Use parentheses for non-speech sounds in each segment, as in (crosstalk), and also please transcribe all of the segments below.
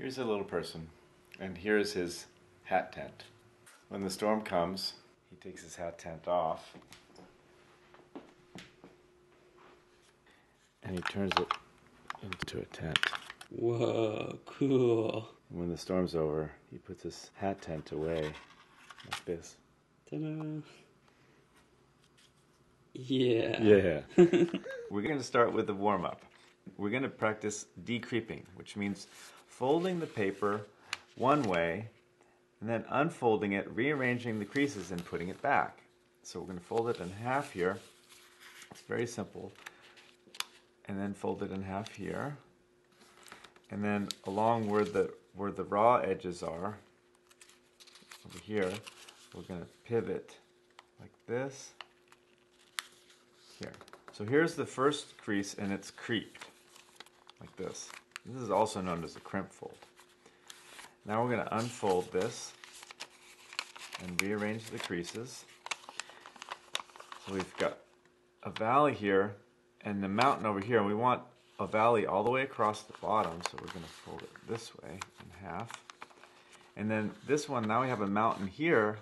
Here's a little person, and here's his hat tent. When the storm comes, he takes his hat tent off and he turns it into a tent. Whoa, cool. When the storm's over, he puts his hat tent away like this. Ta-da. Yeah. Yeah. (laughs) We're going to start with the warm up. We're going to practice decreeping, which means folding the paper one way and then unfolding it, rearranging the creases, and putting it back. So we're going to fold it in half here. It's very simple. And then fold it in half here. And then along where the where the raw edges are, over here, we're going to pivot like this here. So here's the first crease and it's creeped like this. This is also known as a crimp fold. Now we're going to unfold this and rearrange the creases. So we've got a valley here and the mountain over here and we want a valley all the way across the bottom so we're going to fold it this way in half. And then this one, now we have a mountain here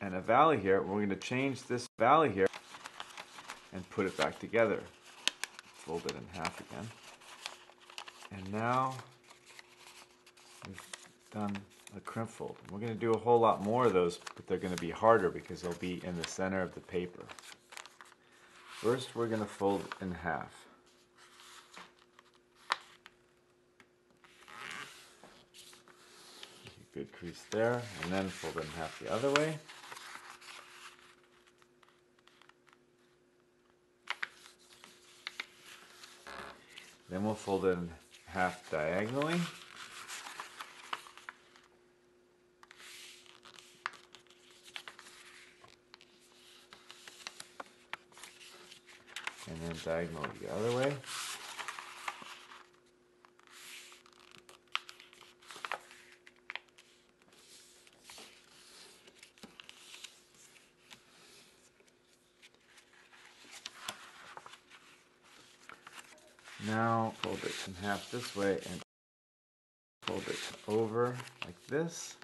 and a valley here. We're going to change this valley here and put it back together. Fold it in half again. And now we've done a crimp fold. We're going to do a whole lot more of those, but they're going to be harder because they'll be in the center of the paper. First, we're going to fold in half. Good crease there, and then fold in half the other way. Then we'll fold in half diagonally. And then diagonally the other way. Now fold it in half this way and fold it over like this.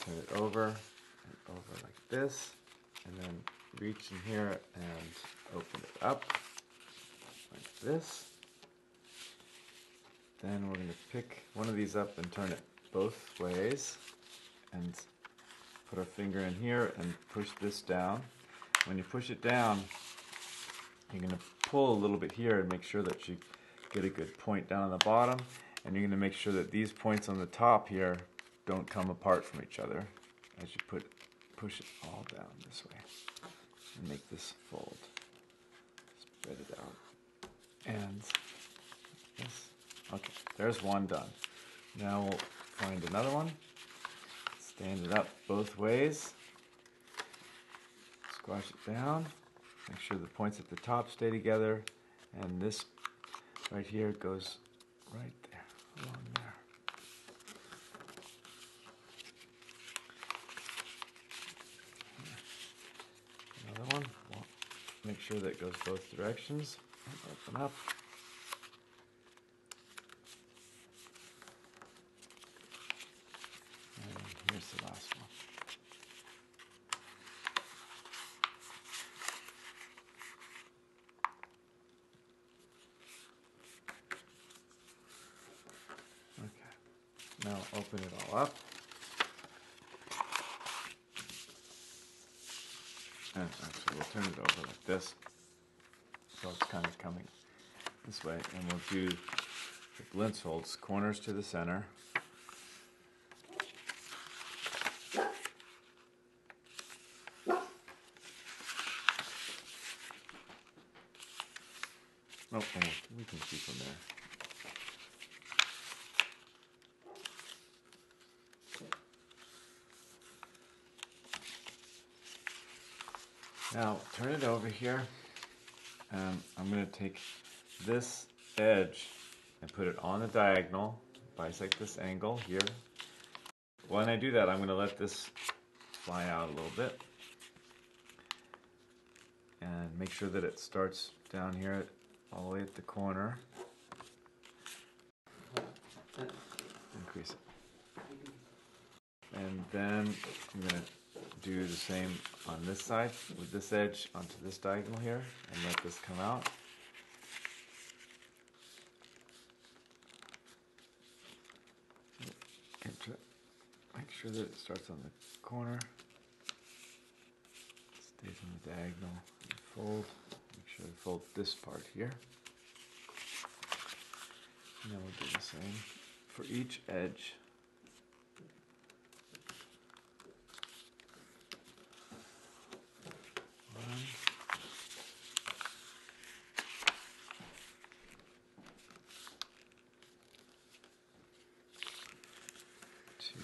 Turn it over and over like this. And then reach in here and open it up like this. Then we're going to pick one of these up and turn it both ways and put our finger in here and push this down. When you push it down, you're going to pull a little bit here and make sure that you get a good point down on the bottom. And you're going to make sure that these points on the top here don't come apart from each other as you put push it all down this way and make this fold. Spread it out. And this. Okay, there's one done. Now we'll find another one. Stand it up both ways. Squash it down. Make sure the points at the top stay together. And this right here it goes right there, along there. Another one. Make sure that goes both directions. Open up. And here's the last one. Okay. Now open it all up. And actually, we'll turn it over like this. So it's kind of coming this way. And we'll do folds, corners to the center. Oh, we can see from there. Now turn it over here and I'm going to take this edge and put it on the diagonal, bisect this angle here. When I do that, I'm going to let this fly out a little bit and make sure that it starts down here all the way at the corner. Increase it. And then I'm going to do the same on this side with this edge onto this diagonal here and let this come out. Sure that it starts on the corner. Stays on the diagonal. Fold. Make sure to fold this part here. And then we'll do the same for each edge. One. Two.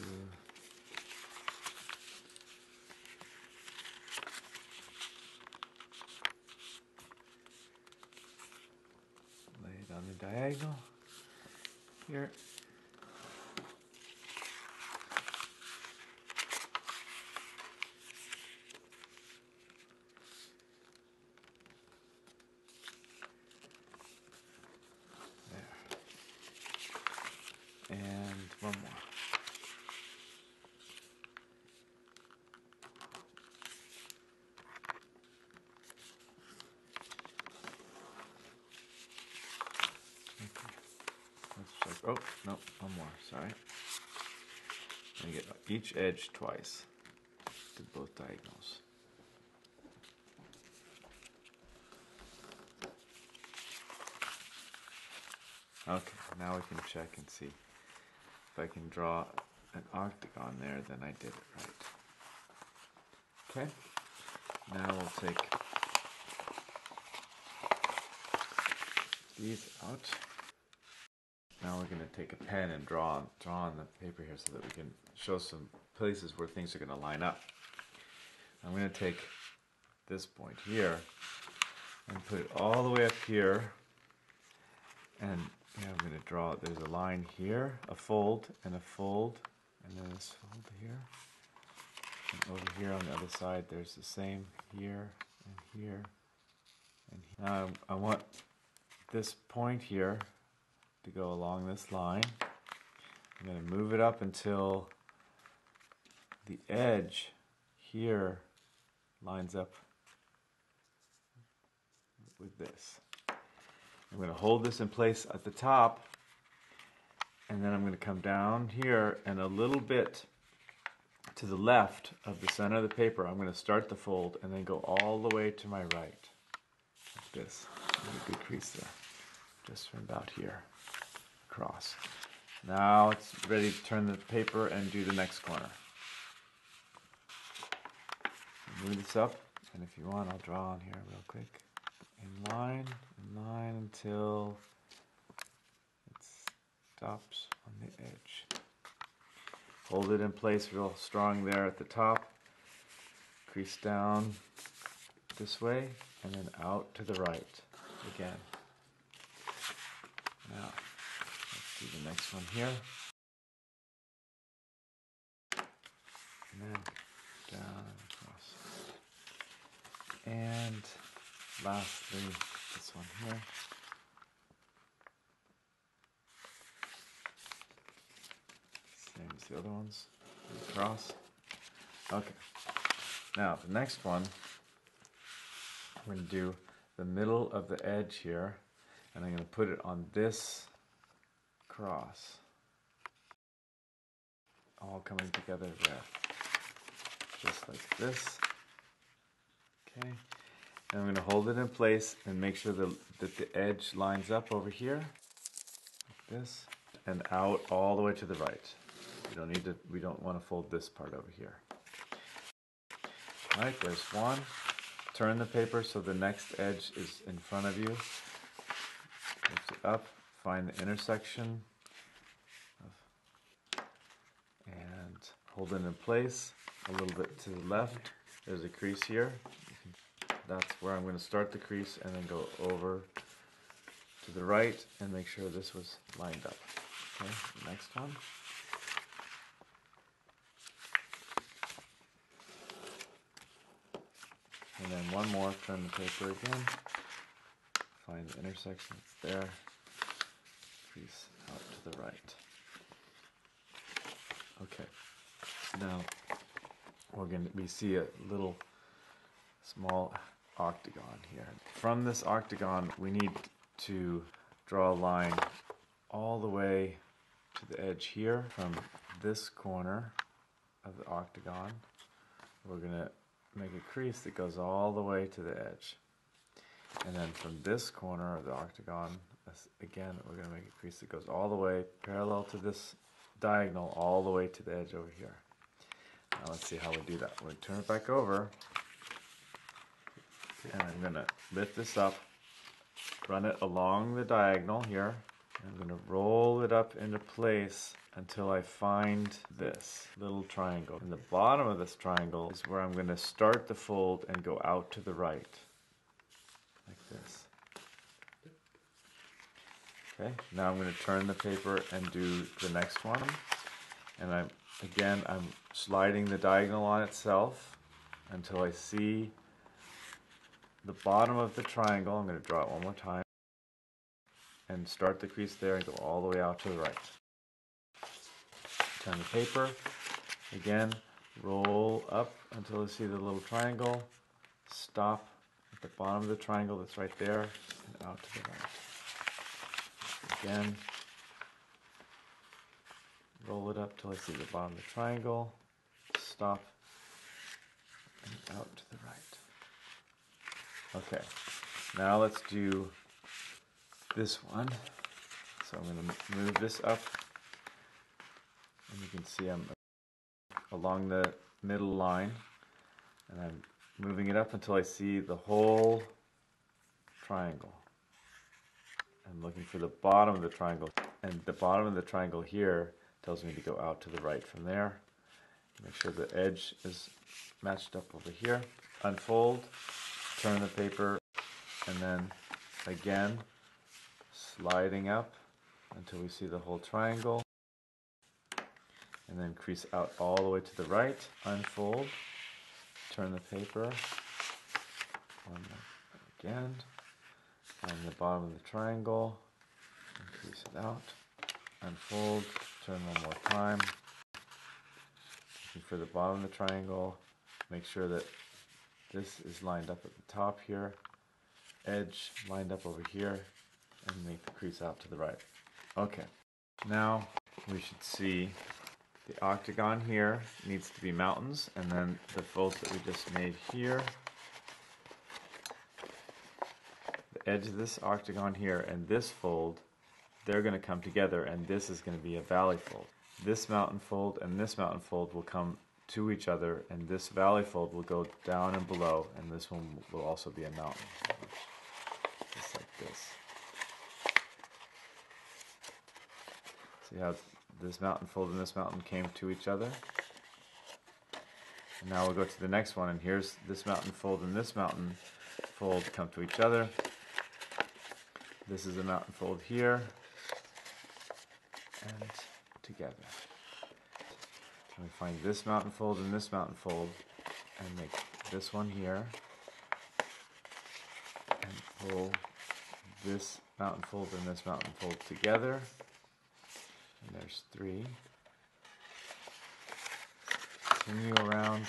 Lay it on the diagonal here. There. And one more. Okay. Let's check. Oh, no, one more. Sorry. I get each edge twice to both diagonals. Okay, now we can check and see if I can draw an octagon there, then I did it right. Okay, now we'll take these out. Now we're going to take a pen and draw on, draw on the paper here so that we can show some places where things are going to line up. I'm going to take this point here and put it all the way up here. And yeah, I'm going to draw, there's a line here, a fold, and a fold, and then this fold here. And over here on the other side, there's the same here, and here, and here. Now I, I want this point here to go along this line. I'm going to move it up until the edge here lines up with this. I'm going to hold this in place at the top and then I'm going to come down here and a little bit to the left of the center of the paper I'm going to start the fold and then go all the way to my right like this. a good crease there just from about here across. Now it's ready to turn the paper and do the next corner. Move this up, and if you want, I'll draw on here real quick. In line, in line until it stops on the edge. Hold it in place real strong there at the top. Crease down this way, and then out to the right again. Now, next one here. And then down across. And lastly, this one here. Same as the other ones. Across. Okay. Now, the next one, I'm going to do the middle of the edge here and I'm going to put it on this cross. All coming together there. Just like this. Okay. And I'm going to hold it in place and make sure that, that the edge lines up over here. Like this. And out all the way to the right. We don't need to, we don't want to fold this part over here. Alright, there's one. Turn the paper so the next edge is in front of you lift it up, find the intersection, and hold it in place a little bit to the left. There's a crease here. That's where I'm going to start the crease and then go over to the right and make sure this was lined up. Okay, next one. And then one more, turn the paper again. Find the intersection, it's there. Out to the right. Okay. Now we're gonna we see a little small octagon here. From this octagon, we need to draw a line all the way to the edge here from this corner of the octagon. We're gonna make a crease that goes all the way to the edge. And then from this corner of the octagon, as- again, we're gonna make a crease that goes all the way parallel to this diagonal, all the way to the edge over here. Now let's see how we do that. We're gonna turn it back over. And I'm gonna lift this up, run it along the diagonal here. I'm gonna roll it up into place until I find this little triangle. And the bottom of this triangle is where I'm gonna start the fold and go out to the right. Like this. Okay, now I'm gonna turn the paper and do the next one. And I'm, again, I'm sliding the diagonal on itself until I see the bottom of the triangle. I'm going to draw it one more time. And start the crease there and go all the way out to the right. Turn the paper. Again, roll up until you see the little triangle. Stop at the bottom of the triangle that's right there and out to the right. Again, roll it up till I see the bottom of the triangle. Stop and out to the right. Okay, now let's do this one. So I'm going to move this up, and you can see I'm along the middle line, and I'm moving it up until I see the whole triangle. I'm looking for the bottom of the triangle, and the bottom of the triangle here tells me to go out to the right from there. Make sure the edge is matched up over here. Unfold, turn the paper, and then again sliding up until we see the whole triangle. And then crease out all the way to the right. Unfold, turn the paper, again, find the bottom of the triangle, crease it out. Unfold, turn one more time. Looking for the bottom of the triangle. Make sure that this is lined up at the top here. Edge lined up over here. And make the crease out to the right. Okay. Now we should see the octagon here needs to be mountains. And then the folds that we just made here. The edge of this octagon here and this fold they're going to come together and this is going to be a valley fold. This mountain fold and this mountain fold will come to each other and this valley fold will go down and below and this one will also be a mountain. Just like this. See how this mountain fold and this mountain came to each other? And now we'll go to the next one and here's this mountain fold and this mountain fold come to each other. This is a mountain fold here and together. And we find this mountain fold and this mountain fold and make this one here and pull this mountain fold and this mountain fold together. And there's three. Continue around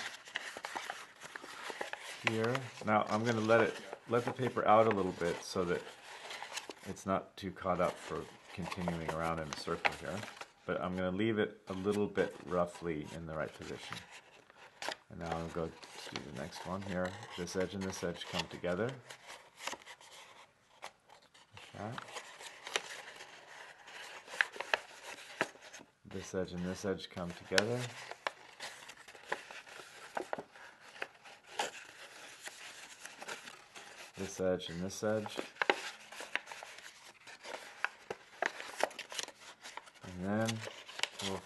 here. Now I'm going to let it let the paper out a little bit so that it's not too caught up for continuing around in a circle here, but I'm going to leave it a little bit roughly in the right position. And now I'll go to do the next one here. This edge and this edge come together. Like that. This edge and this edge come together. This edge and this edge. And then we'll,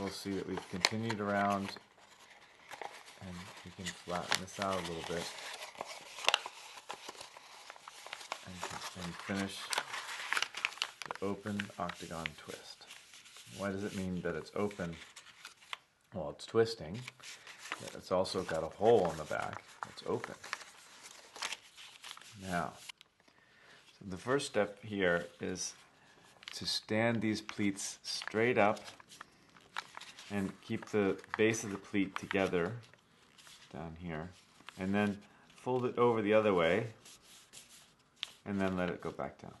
we'll see that we've continued around and we can flatten this out a little bit and, and finish the open octagon twist. Why does it mean that it's open? Well, it's twisting. It's also got a hole on the back. It's open. Now, so the first step here is to stand these pleats straight up and keep the base of the pleat together down here. And then fold it over the other way and then let it go back down.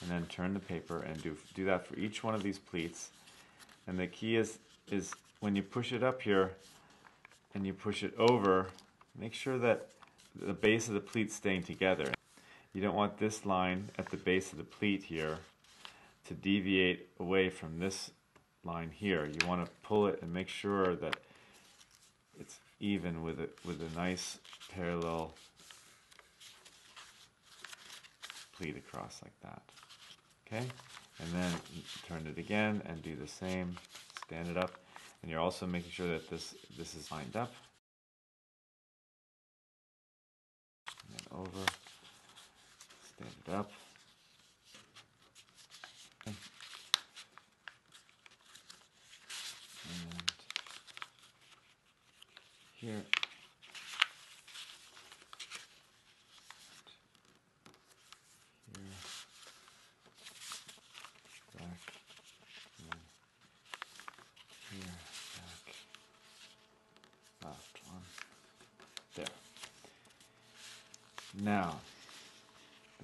And then turn the paper and do, do that for each one of these pleats. And the key is, is when you push it up here and you push it over, make sure that the base of the pleat staying together. You don't want this line at the base of the pleat here to deviate away from this line here. You want to pull it and make sure that it's even with it with a nice parallel pleat across like that. Okay? And then turn it again and do the same. Stand it up. And you're also making sure that this this is lined up. And then over. Stand it up. Okay. And here. Here. Back. Here. Back. One. There. Now,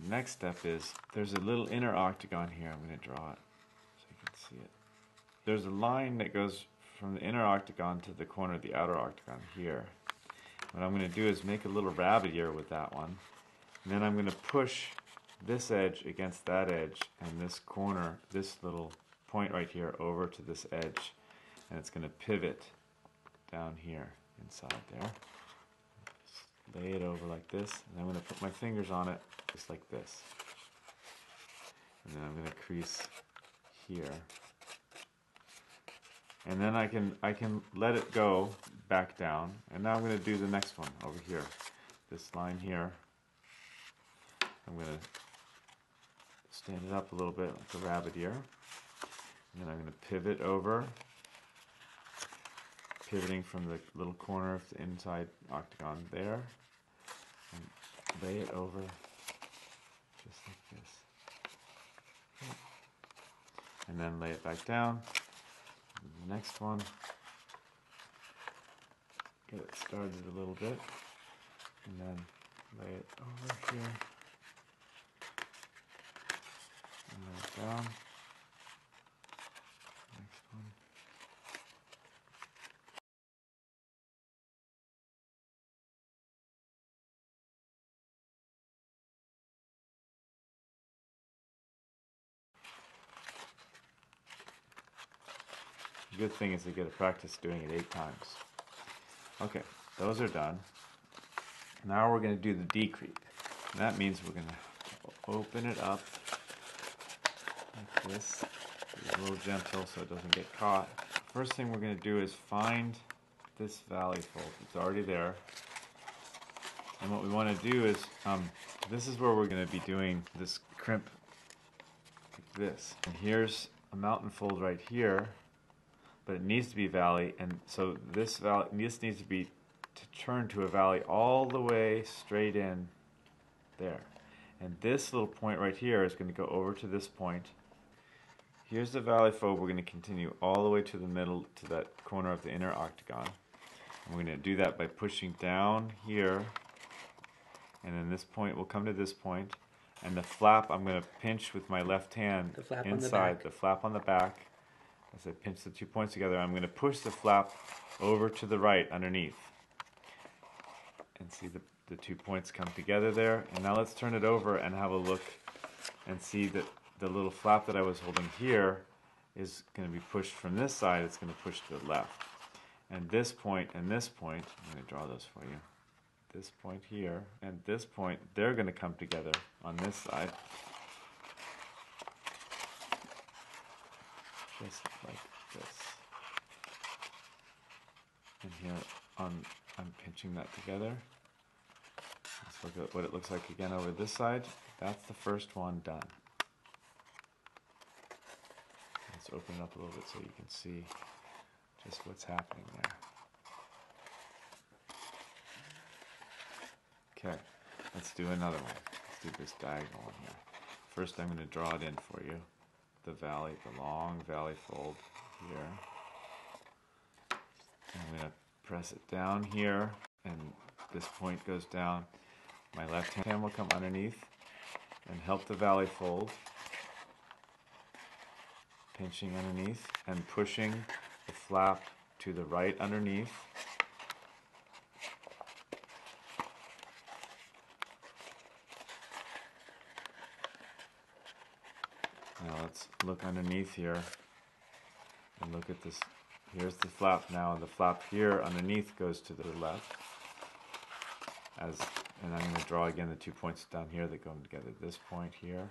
the next step is there's a little inner octagon here. I'm going to draw it so you can see it. There's a line that goes from the inner octagon to the corner of the outer octagon here. What I'm going to do is make a little rabbit ear with that one. And then I'm going to push this edge against that edge and this corner, this little point right here over to this edge. And it's going to pivot down here inside there. Just lay it over like this. And I'm going to put my fingers on it just like this. And then I'm going to crease here. And then I can I can let it go back down. And now I'm going to do the next one over here. This line here. I'm going to stand it up a little bit like a rabbit ear. And then I'm going to pivot over. Pivoting from the little corner of the inside octagon there. And lay it over just like this. And then lay it back down. The next one. Get it started a little bit. And then lay it over here. And it down. Next one. The good thing is to get to practice doing it eight times. Okay, those are done. Now we're going to do the decreep. And that means we're going to open it up like this. A little gentle so it doesn't get caught. First thing we're going to do is find this valley fold. It's already there. And what we want to do is, um, this is where we're going to be doing this crimp like this. And here's a mountain fold right here but it needs to be valley, and so this valley this needs to be to turn to a valley all the way straight in there. And this little point right here is going to go over to this point. Here's the valley fold. We're going to continue all the way to the middle to that corner of the inner octagon. And we're going to do that by pushing down here. And then this point will come to this point. And the flap I'm going to pinch with my left hand The the inside back. the flap on the back. As I pinch the two points together, I'm going to push the flap over to the right underneath. And see the, the two points come together there. And now let's turn it over and have a look and see that the little flap that I was holding here is going to be pushed from this side, it's going to push to the left. And this point and this point, I'm going to draw those for you. This point here and this point, they're going to come together on this side. Just like this. And here on, I'm pinching that together. Let's look at what it looks like again over this side. That's the first one done. Let's open it up a little bit so you can see just what's happening there. Okay, let's do another one. Let's do this diagonal one here. First, I'm going to draw it in for you the valley, the long valley fold here. I'm going to press it down here, and this point goes down. My left hand will come underneath and help the valley fold, pinching underneath and pushing the flap to the right underneath. Now let's look underneath here and look at this. Here's the flap now, and the flap here underneath goes to the left. As and I'm going to draw again the two points down here that go together. This point here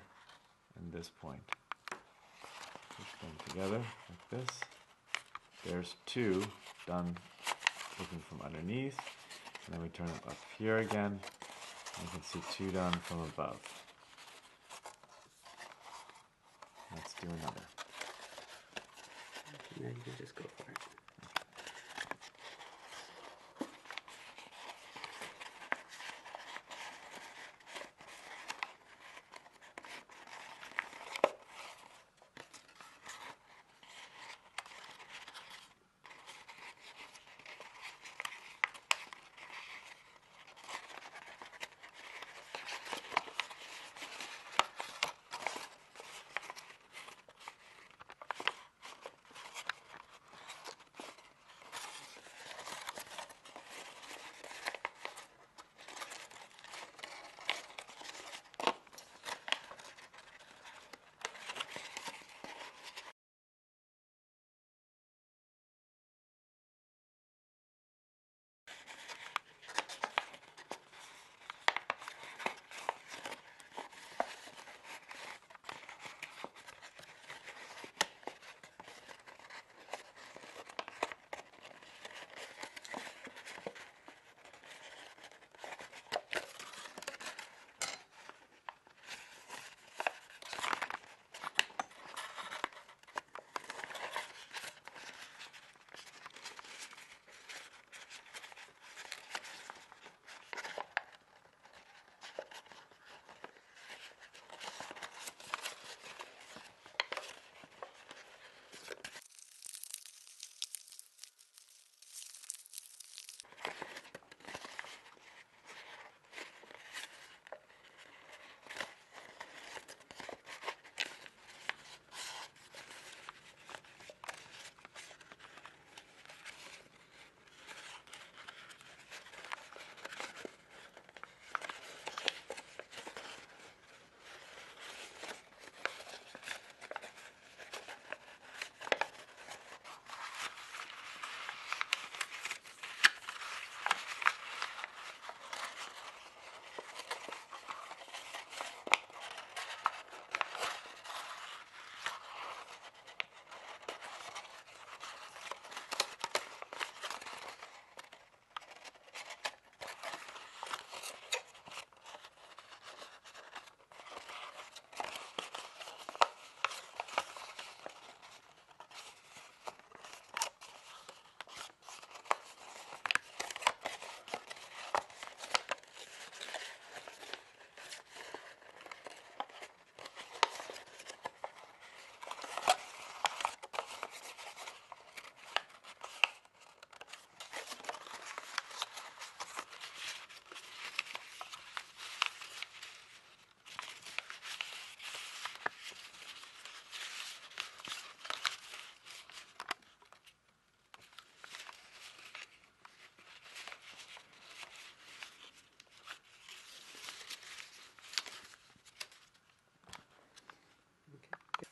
and this point. Push them together like this. There's two done looking from underneath. And then we turn it up here again. And you can see two done from above. Let's do another. Now you can just go for it.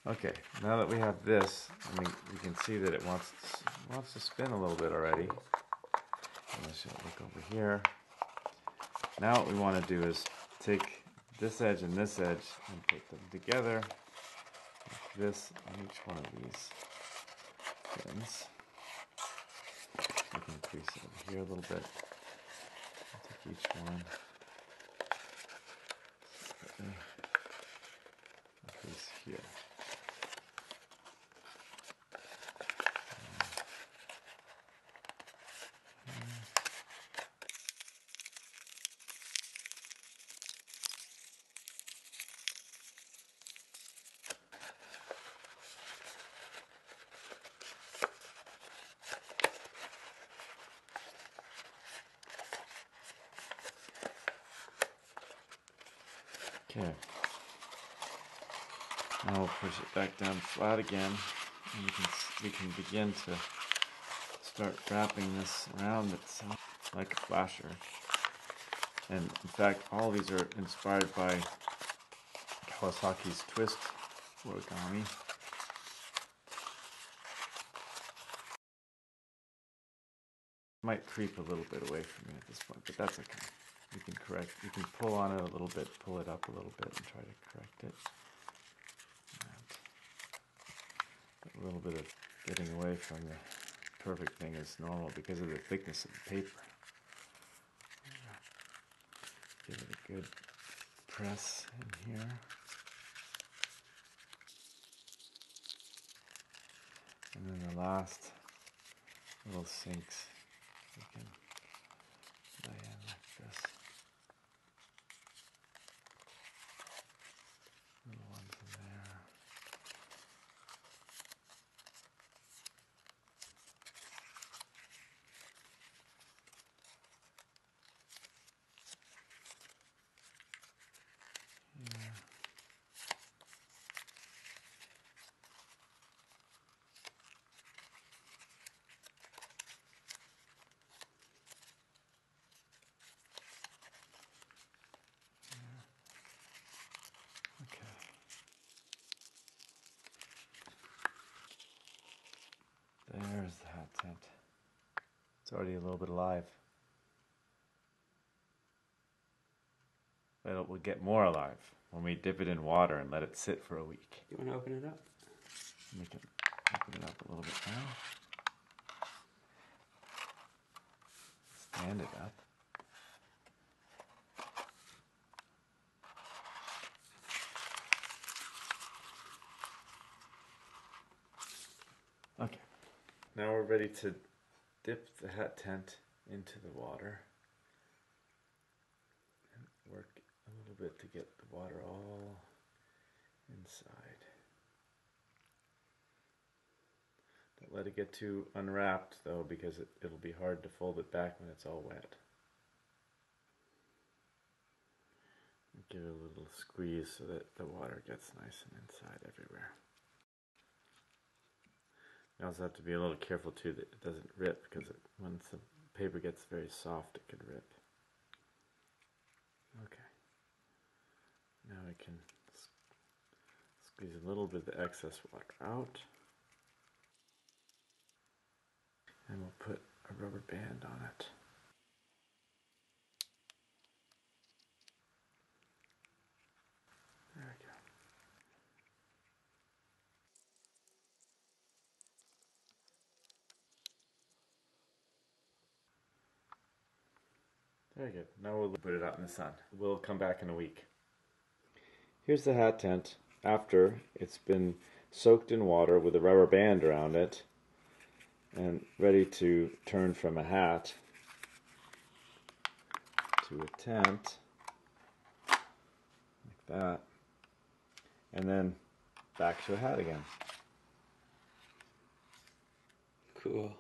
Okay, now that we have this, I mean, you can see that it wants wants to spin a little bit already. Let's look over here. Now what we want to do is take this edge and this edge and put them together. Like this on each one of these pins. We can increase it over here a little bit. Take each one. Increase here. Flat again, and we can we can begin to start wrapping this around itself like a flasher. And in fact, all these are inspired by Kawasaki's twist origami. Might creep a little bit away from me at this point, but that's okay. You can correct, you can pull on it a little bit, pull it up a little bit and try to correct it. And a little bit of getting away from the perfect thing is normal because of the thickness of the paper. Give it a good press in here. And then the last little sinks we can lay in like this. Little ones in there. Yeah. Okay. There's the hat tent. It's already a little bit alive. But it will get more alive when we dip it in water and let it sit for a week. You want to open it up? We can open it up a little bit now. Stand it up. Okay. Now we're ready to dip the hat tent into the water and work a little bit to get the water all inside. Don't let it get too unwrapped though, because it, it'll be hard to fold it back when it's all wet. Give it a little squeeze so that the water gets nice and inside everywhere. You also have to be a little careful too that it doesn't rip because it, once the paper gets very soft, it could rip. Okay. Now we can squeeze a little bit of the excess water out. And we'll put a rubber band on it. There we go. Very good. Now we'll put it out in the sun. We'll come back in a week. Here's the hat tent after it's been soaked in water with a rubber band around it and ready to turn from a hat to a tent like that and then back to a hat again. Cool.